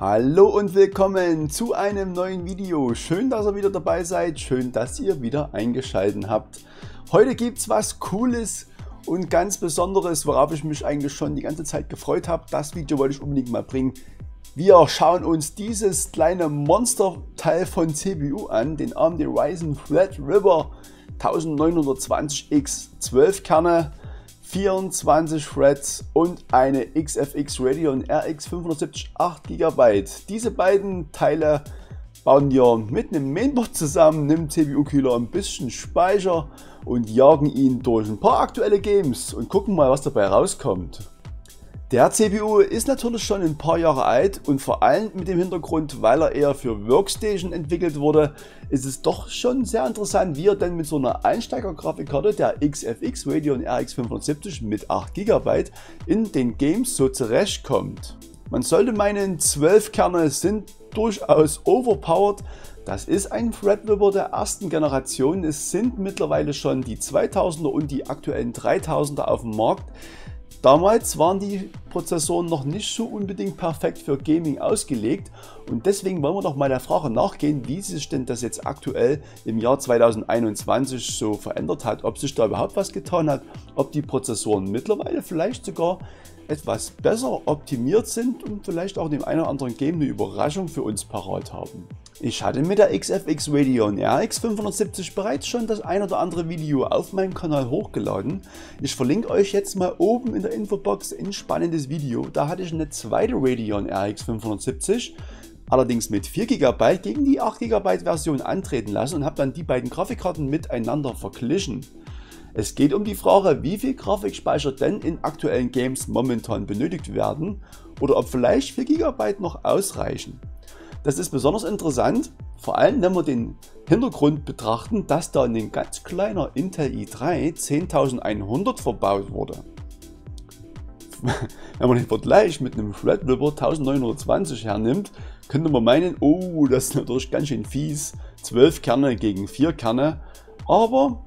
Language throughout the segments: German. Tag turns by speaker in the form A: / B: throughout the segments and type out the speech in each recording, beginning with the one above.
A: Hallo und willkommen zu einem neuen Video. Schön, dass ihr wieder dabei seid. Schön, dass ihr wieder eingeschaltet habt. Heute gibt es was Cooles und ganz Besonderes, worauf ich mich eigentlich schon die ganze Zeit gefreut habe. Das Video wollte ich unbedingt mal bringen. Wir schauen uns dieses kleine Monsterteil von CPU an, den AMD Ryzen Threadripper 1920X 12 Kerne 24 Threads und eine XFX Radeon RX 570 8 GB. Diese beiden Teile bauen wir mit einem Mainboard zusammen, nimmt CPU-Kühler ein bisschen Speicher und jagen ihn durch ein paar aktuelle Games und gucken mal was dabei rauskommt. Der CPU ist natürlich schon ein paar Jahre alt und vor allem mit dem Hintergrund, weil er eher für Workstation entwickelt wurde, ist es doch schon sehr interessant, wie er denn mit so einer Einsteiger-Grafikkarte der XFX Radeon RX 570 mit 8 GB in den Games so zurechtkommt. Man sollte meinen, 12 Kerne sind durchaus overpowered. Das ist ein Threadripper der ersten Generation. Es sind mittlerweile schon die 2000er und die aktuellen 3000er auf dem Markt. Damals waren die Prozessoren noch nicht so unbedingt perfekt für Gaming ausgelegt und deswegen wollen wir noch mal der Frage nachgehen, wie sich denn das jetzt aktuell im Jahr 2021 so verändert hat, ob sich da überhaupt was getan hat, ob die Prozessoren mittlerweile vielleicht sogar etwas besser optimiert sind und vielleicht auch dem einen oder anderen Game eine Überraschung für uns parat haben. Ich hatte mit der XFX Radeon RX 570 bereits schon das ein oder andere Video auf meinem Kanal hochgeladen. Ich verlinke euch jetzt mal oben in der Infobox ein spannendes Video. Da hatte ich eine zweite Radeon RX 570 allerdings mit 4 GB gegen die 8 GB Version antreten lassen und habe dann die beiden Grafikkarten miteinander verglichen. Es geht um die Frage, wie viel Grafikspeicher denn in aktuellen Games momentan benötigt werden oder ob vielleicht 4 GB noch ausreichen. Das ist besonders interessant, vor allem wenn wir den Hintergrund betrachten, dass da ein ganz kleiner Intel i3 10100 verbaut wurde. Wenn man den Vergleich mit einem Threadripper 1920 hernimmt, könnte man meinen, oh, das ist natürlich ganz schön fies, 12 Kerne gegen 4 Kerne, aber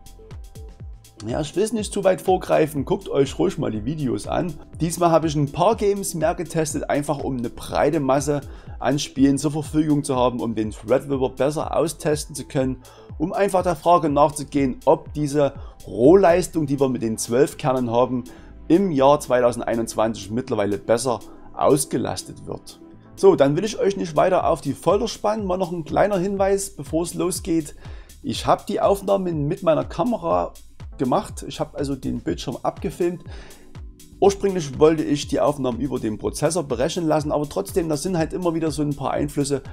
A: ja, ich will nicht zu weit vorgreifen, guckt euch ruhig mal die Videos an. Diesmal habe ich ein paar Games mehr getestet, einfach um eine breite Masse an Spielen zur Verfügung zu haben, um den Threadripper besser austesten zu können, um einfach der Frage nachzugehen, ob diese Rohleistung, die wir mit den 12 Kernen haben, im Jahr 2021 mittlerweile besser ausgelastet wird. So, dann will ich euch nicht weiter auf die Folter spannen. Mal noch ein kleiner Hinweis, bevor es losgeht. Ich habe die Aufnahmen mit meiner Kamera gemacht. Ich habe also den Bildschirm abgefilmt. Ursprünglich wollte ich die Aufnahmen über den Prozessor berechnen lassen, aber trotzdem, das sind halt immer wieder so ein paar Einflüsse,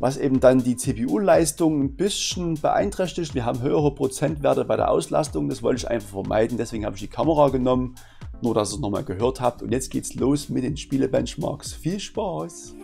A: was eben dann die CPU-Leistung ein bisschen beeinträchtigt. Wir haben höhere Prozentwerte bei der Auslastung, das wollte ich einfach vermeiden, deswegen habe ich die Kamera genommen, nur dass ihr es nochmal gehört habt. Und jetzt geht's los mit den Spiele-Benchmarks. Viel Spaß!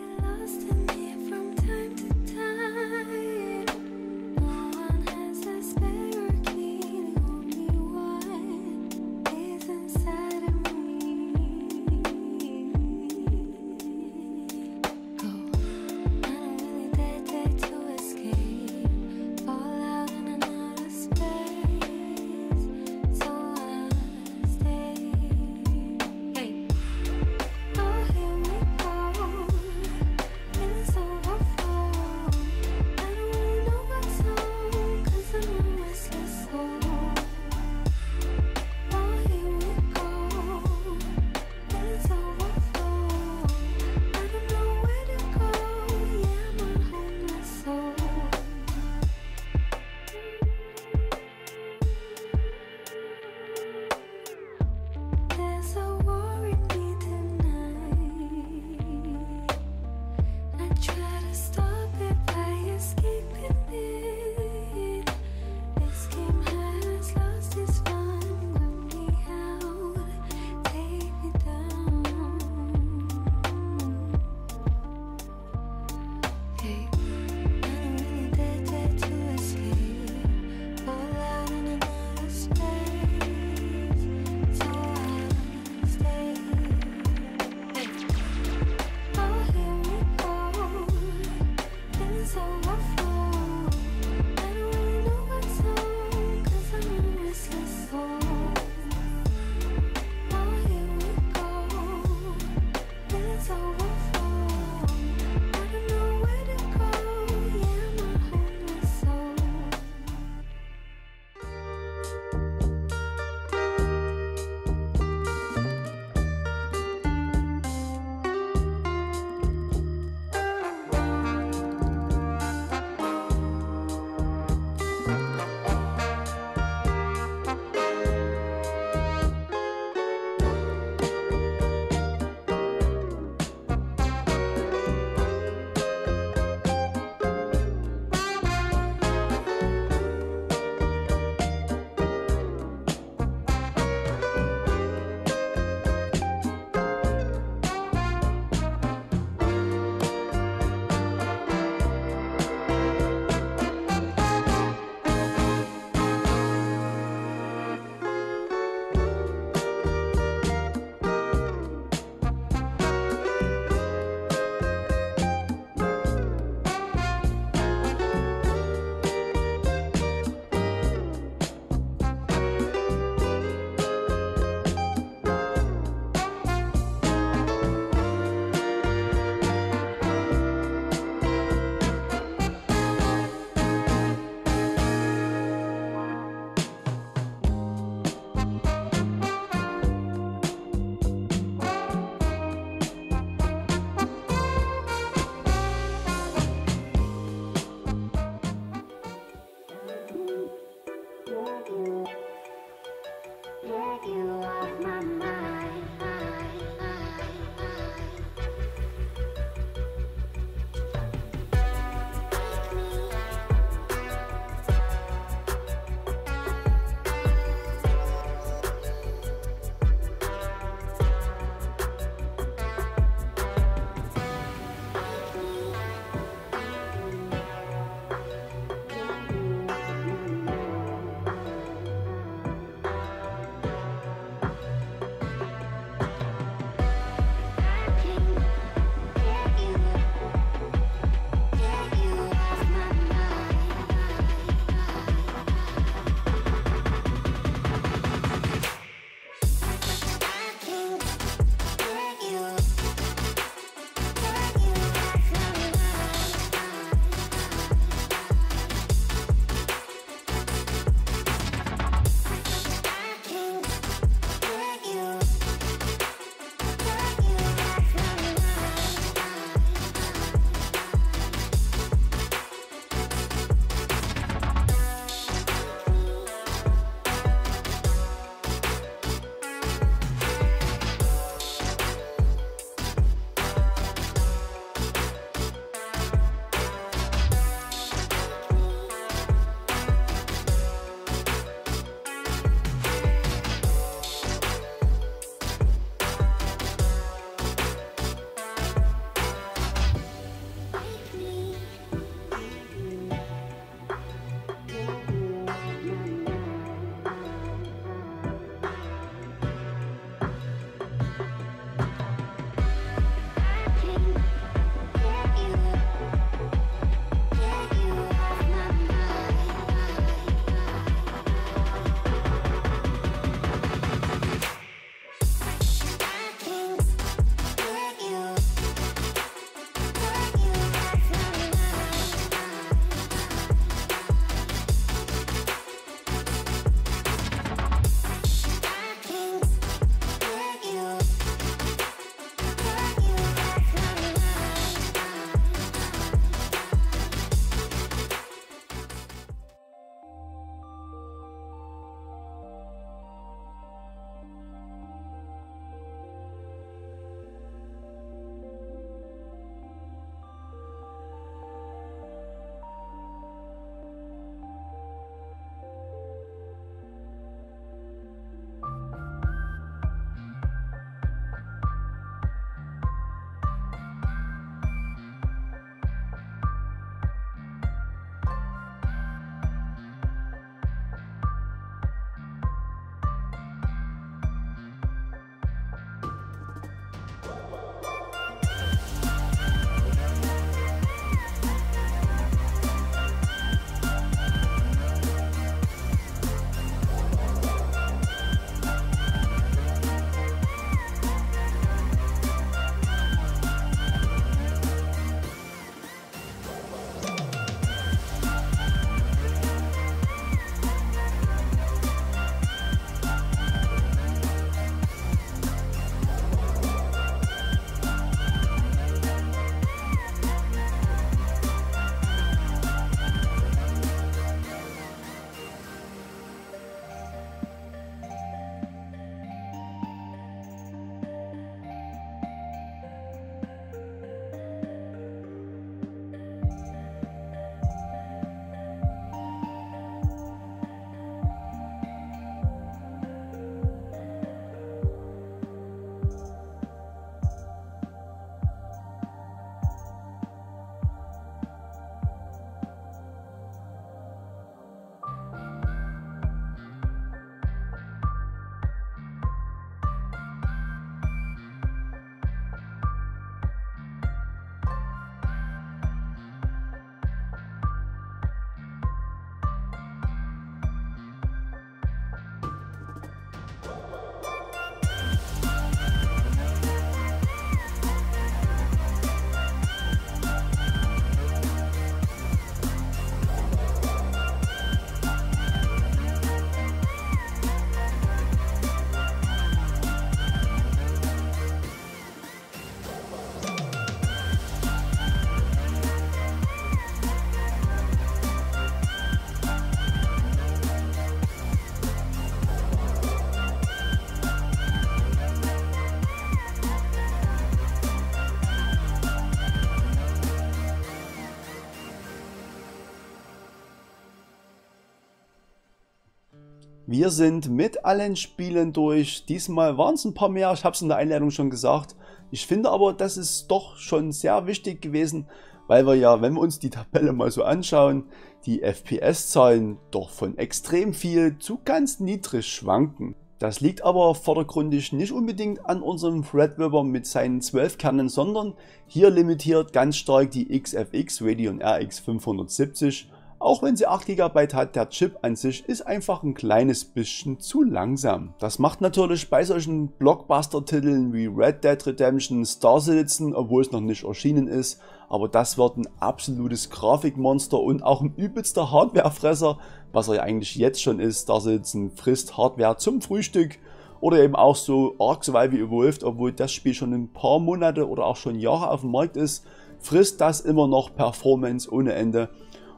A: Wir sind mit allen Spielen durch. Diesmal waren es ein paar mehr, ich habe es in der Einleitung schon gesagt. Ich finde aber, das ist doch schon sehr wichtig gewesen, weil wir ja, wenn wir uns die Tabelle mal so anschauen, die FPS-Zahlen doch von extrem viel zu ganz niedrig schwanken. Das liegt aber vordergründig nicht unbedingt an unserem Threadripper mit seinen 12 Kernen, sondern hier limitiert ganz stark die XFX Radeon RX 570. Auch wenn sie 8 GB hat, der Chip an sich ist einfach ein kleines bisschen zu langsam. Das macht natürlich bei solchen Blockbuster-Titeln wie Red Dead Redemption Star Citizen, obwohl es noch nicht erschienen ist, aber das wird ein absolutes Grafikmonster und auch ein übelster Hardwarefresser, was er ja eigentlich jetzt schon ist. Da sitzen frisst Hardware zum Frühstück oder eben auch so Ark Survival Evolved, obwohl das Spiel schon ein paar Monate oder auch schon Jahre auf dem Markt ist, frisst das immer noch Performance ohne Ende.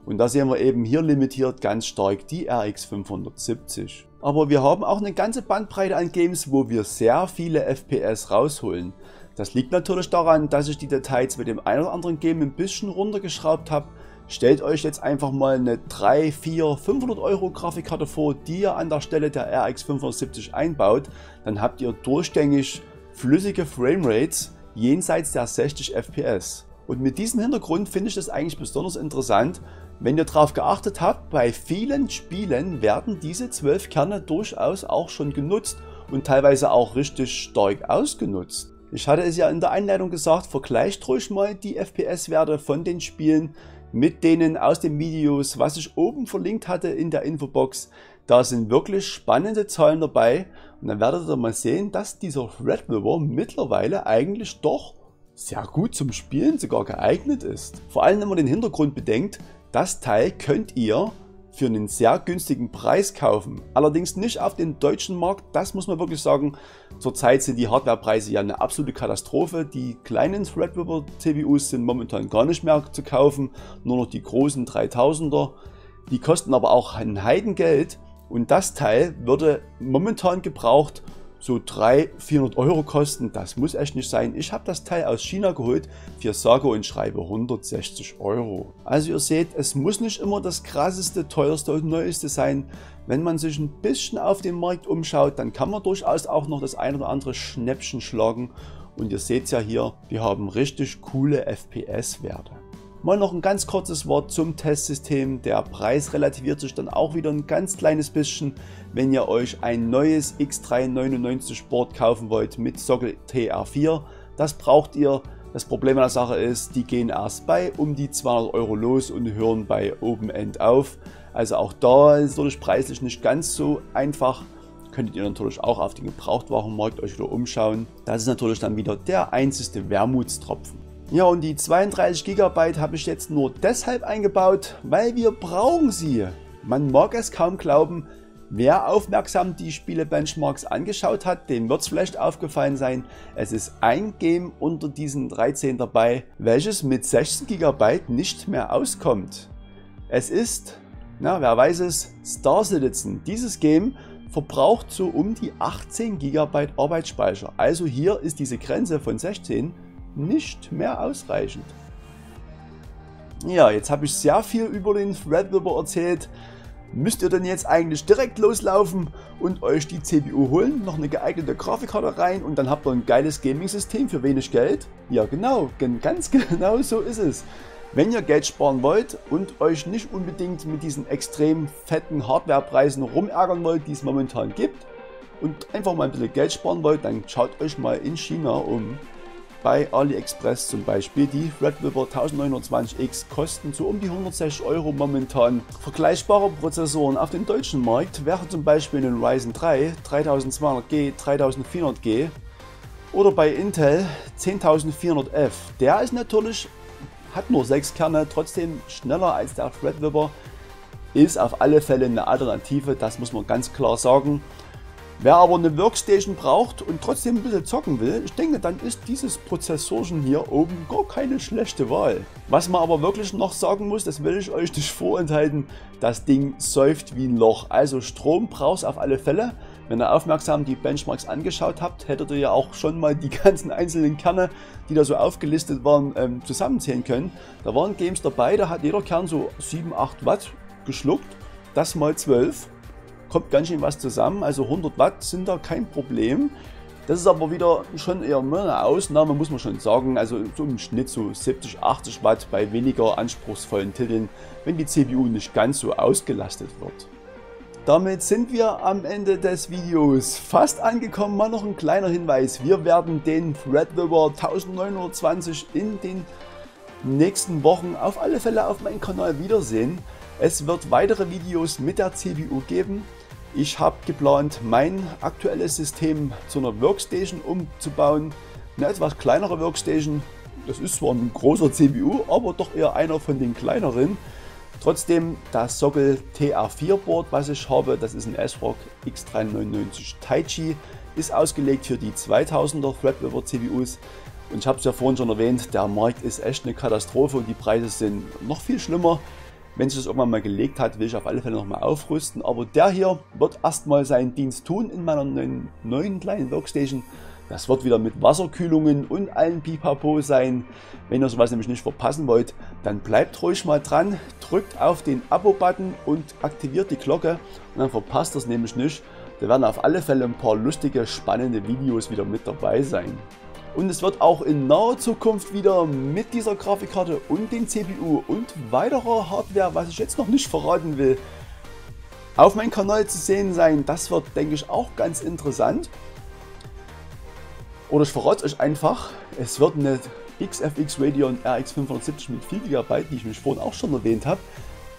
A: Und da sehen wir eben hier limitiert ganz stark die RX 570. Aber wir haben auch eine ganze Bandbreite an Games, wo wir sehr viele FPS rausholen. Das liegt natürlich daran, dass ich die Details mit dem ein oder anderen Game ein bisschen runtergeschraubt habe. Stellt euch jetzt einfach mal eine 3, 4, 500 Euro Grafikkarte vor, die ihr an der Stelle der RX 570 einbaut. Dann habt ihr durchgängig flüssige Framerates jenseits der 60 FPS. Und mit diesem Hintergrund finde ich das eigentlich besonders interessant, wenn ihr darauf geachtet habt, bei vielen Spielen werden diese 12 Kerne durchaus auch schon genutzt und teilweise auch richtig stark ausgenutzt. Ich hatte es ja in der Einleitung gesagt, vergleicht ruhig mal die FPS-Werte von den Spielen mit denen aus den Videos, was ich oben verlinkt hatte in der Infobox. Da sind wirklich spannende Zahlen dabei und dann werdet ihr mal sehen, dass dieser Red River mittlerweile eigentlich doch sehr gut zum Spielen sogar geeignet ist. Vor allem wenn man den Hintergrund bedenkt, das Teil könnt ihr für einen sehr günstigen Preis kaufen. Allerdings nicht auf den deutschen Markt, das muss man wirklich sagen. Zurzeit sind die Hardwarepreise ja eine absolute Katastrophe. Die kleinen Threadripper CPUs sind momentan gar nicht mehr zu kaufen, nur noch die großen 3000er. Die kosten aber auch ein Heidengeld und das Teil würde momentan gebraucht so 300, 400 Euro kosten. Das muss echt nicht sein. Ich habe das Teil aus China geholt für sage und schreibe 160 Euro. Also ihr seht, es muss nicht immer das krasseste, teuerste und neueste sein. Wenn man sich ein bisschen auf den Markt umschaut, dann kann man durchaus auch noch das ein oder andere Schnäppchen schlagen. Und ihr seht ja hier, wir haben richtig coole FPS-Werte. Mal noch ein ganz kurzes Wort zum Testsystem. Der Preis relativiert sich dann auch wieder ein ganz kleines bisschen, wenn ihr euch ein neues X399 Board kaufen wollt mit Sockel TR4. Das braucht ihr. Das Problem an der Sache ist, die gehen erst bei um die 200 Euro los und hören bei Open End auf. Also auch da ist es natürlich preislich nicht ganz so einfach. Könntet ihr natürlich auch auf den Gebrauchtwarenmarkt euch wieder umschauen. Das ist natürlich dann wieder der einzige Wermutstropfen. Ja, und die 32 GB habe ich jetzt nur deshalb eingebaut, weil wir brauchen sie. Man mag es kaum glauben, wer aufmerksam die Spiele Benchmarks angeschaut hat, dem wird es vielleicht aufgefallen sein, es ist ein Game unter diesen 13 dabei, welches mit 16 GB nicht mehr auskommt. Es ist, na, wer weiß es, Star Citizen. Dieses Game verbraucht so um die 18 GB Arbeitsspeicher. Also hier ist diese Grenze von 16 nicht mehr ausreichend. Ja, jetzt habe ich sehr viel über den Threadripper erzählt. Müsst ihr denn jetzt eigentlich direkt loslaufen und euch die CPU holen, noch eine geeignete Grafikkarte rein und dann habt ihr ein geiles Gaming-System für wenig Geld? Ja genau, ganz genau so ist es. Wenn ihr Geld sparen wollt und euch nicht unbedingt mit diesen extrem fetten Hardwarepreisen rumärgern wollt, die es momentan gibt und einfach mal ein bisschen Geld sparen wollt, dann schaut euch mal in China um. Bei AliExpress zum Beispiel. Die Threadripper 1920X kosten so um die 160 Euro momentan. Vergleichbare Prozessoren auf dem deutschen Markt wären zum Beispiel ein Ryzen 3 3200G, 3400G oder bei Intel 10400F. Der ist natürlich, hat nur 6 Kerne, trotzdem schneller als der Threadripper. Ist auf alle Fälle eine Alternative, das muss man ganz klar sagen. Wer aber eine Workstation braucht und trotzdem ein bisschen zocken will, ich denke, dann ist dieses Prozessorchen hier oben gar keine schlechte Wahl. Was man aber wirklich noch sagen muss, das will ich euch nicht vorenthalten, das Ding säuft wie ein Loch. Also Strom braucht auf alle Fälle. Wenn ihr aufmerksam die Benchmarks angeschaut habt, hättet ihr ja auch schon mal die ganzen einzelnen Kerne, die da so aufgelistet waren, ähm, zusammenzählen können. Da waren Games dabei, da hat jeder Kern so 7, 8 Watt geschluckt. Das mal 12 kommt ganz schön was zusammen. Also 100 Watt sind da kein Problem. Das ist aber wieder schon eher eine Ausnahme, muss man schon sagen. Also so im Schnitt so 70, 80 Watt bei weniger anspruchsvollen Titeln, wenn die CPU nicht ganz so ausgelastet wird. Damit sind wir am Ende des Videos fast angekommen. Mal noch ein kleiner Hinweis. Wir werden den Threadripper 1920 in den nächsten Wochen auf alle Fälle auf meinem Kanal wiedersehen. Es wird weitere Videos mit der CPU geben. Ich habe geplant, mein aktuelles System zu einer Workstation umzubauen. Eine etwas kleinere Workstation. Das ist zwar ein großer CPU, aber doch eher einer von den kleineren. Trotzdem das Sockel TR4 Board, was ich habe, das ist ein ASRock X399 Taichi, ist ausgelegt für die 2000er Threadripper CPUs. Und ich habe es ja vorhin schon erwähnt, der Markt ist echt eine Katastrophe und die Preise sind noch viel schlimmer. Wenn sich das irgendwann mal gelegt hat, will ich auf alle Fälle nochmal aufrüsten. Aber der hier wird erstmal seinen Dienst tun in meiner neuen, neuen kleinen Workstation. Das wird wieder mit Wasserkühlungen und allen Pipapo sein. Wenn ihr sowas nämlich nicht verpassen wollt, dann bleibt ruhig mal dran, drückt auf den Abo-Button und aktiviert die Glocke und dann verpasst es nämlich nicht. Da werden auf alle Fälle ein paar lustige, spannende Videos wieder mit dabei sein. Und es wird auch in naher Zukunft wieder mit dieser Grafikkarte und den CPU und weiterer Hardware, was ich jetzt noch nicht verraten will, auf meinem Kanal zu sehen sein. Das wird, denke ich, auch ganz interessant. Oder ich verrate euch einfach, es wird eine XFX Radeon RX 570 mit 4 GB, die ich mich vorhin auch schon erwähnt habe,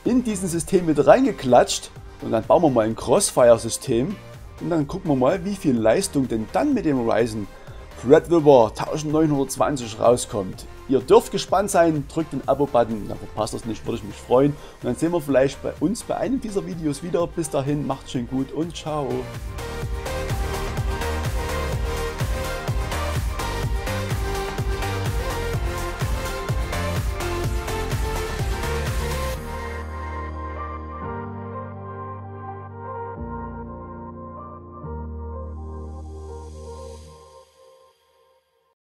A: in diesen System mit reingeklatscht und dann bauen wir mal ein Crossfire-System und dann gucken wir mal, wie viel Leistung denn dann mit dem Ryzen Threadripper 1920 rauskommt. Ihr dürft gespannt sein, drückt den Abo-Button, dann verpasst das nicht, würde ich mich freuen. Und dann sehen wir vielleicht bei uns bei einem dieser Videos wieder. Bis dahin, macht's schön gut und ciao.